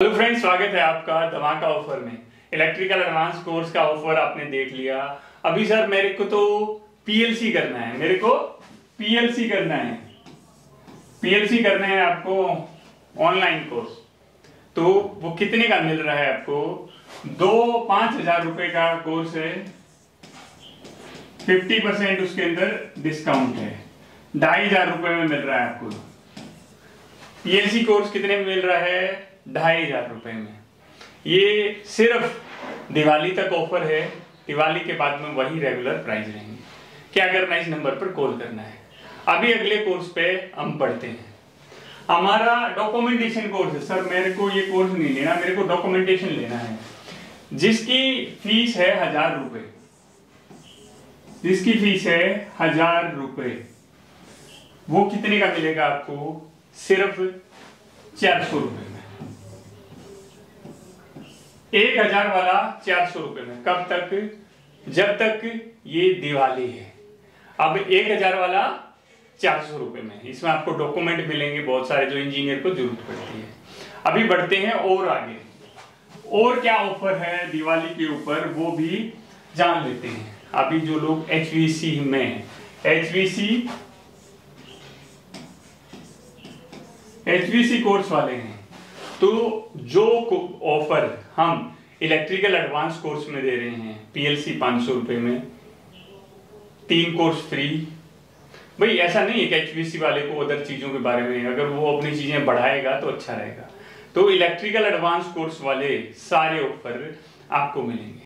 Hello friends स्वागत है आपका धमाका ऑफ़र में। इलेक्ट्रिकल एडवांस कोर्स का ऑफ़र आपने देख लिया। अभी सर मेरे को तो पीएलसी करना है। मेरे को पीएलसी करना है। पीएलसी करना है आपको ऑनलाइन कोर्स तो वो कितने का मिल रहा है आपको? दो पाँच हज़ार रुपए का कोर्स है। फिफ्टी परसेंट उसके अंदर डिस्काउंट है। ढाई हज़ार रुपए में मिल रहा है आपको। पीएलसी कोर्स कितने में मिल रहा है? ढाई हज़ार रुपए में। ये सिर्फ़ दिवाली तक ऑफ़र है। दिवाली के बाद में वही रेगुलर प्राइस रहेंगे। क्या करना इस नंबर पर कॉल करना है? अभी अगले कोर्स पे हम पढ़ते हैं। हमारा डॉक्यूमेंटेशन कोर्स है। सर, मेरे को ये कोर्स नहीं लेना। मेरे को डॉक्यूमेंटेशन लेना है। जिसकी फ़ीस है हज़ार रुपए। जिसकी फ़ीस है हज़ार रुपए। वो कितने का मिलेगा आपको? सिर्फ़ चार सौ रुपए। में एक हज़ार वाला चार सौ रुपए में। कब तक? जब तक ये दिवाली है। अब एक हज़ार वाला चार सौ रुपए में। इसमें आपको डॉक्यूमेंट मिलेंगे, बहुत सारे जो इंजीनियर को ज़रूरत पड़ती है। अभी बढ़ते हैं और आगे। और क्या ऑफ़र है दिवाली के ऊपर, वो भी जान लेते हैं। अभी जो लोग एचवीसी में एच एच कोर्स वाले हैं। तो जो ऑफ़र हम इलेक्ट्रिकल एडवांस कोर्स में दे रहे हैं पीएलसी पाँच सौ रुपए में, तीन कोर्स फ्री भाई, ऐसा नहीं है कि एचवीसी वाले को अदर चीज़ों के बारे में, अगर वो अपनी चीज़ें बढ़ाएगा तो अच्छा रहेगा। तो इलेक्ट्रिकल एडवांस कोर्स वाले सारे ऑफ़र आपको मिलेंगे।